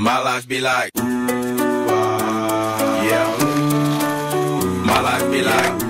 My life be like, ah, yeah. My life be like,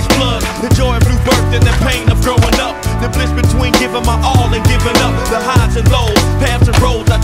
stomach. The joy of new birth and the pain of growing up. The bliss between giving my all and giving up. The highs and lows, paths and roads I